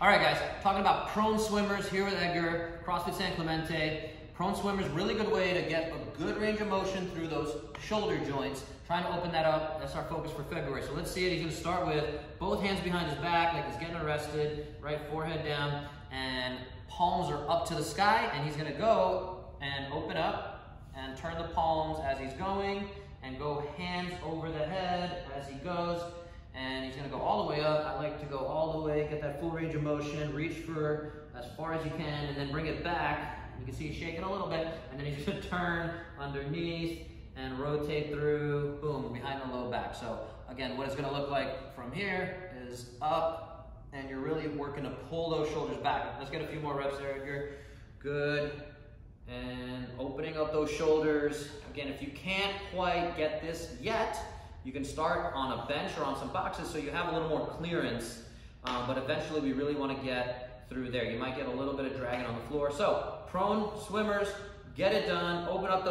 All right, guys, talking about prone swimmers here with Edgar, CrossFit San Clemente. Prone swimmers, really good way to get a good range of motion through those shoulder joints. Trying to open that up, that's our focus for February. So let's see it, he's gonna start with both hands behind his back, like he's getting arrested, right forehead down, and palms are up to the sky, and he's gonna go and open up and turn the palms as he's going, and go hands over the head as he goes, and he's gonna go all the way up. I like to go all way, get that full range of motion, reach for as far as you can, and then bring it back. You can see he's shaking a little bit, and then he's gonna turn underneath and rotate through, boom, behind the low back. So again, what it's gonna look like from here is up, and you're really working to pull those shoulders back. Let's get a few more reps there, Edgar. Good, and opening up those shoulders. Again, if you can't quite get this yet, you can start on a bench or on some boxes so you have a little more clearance, um, but eventually we really wanna get through there. You might get a little bit of dragging on the floor. So, prone swimmers, get it done, open up the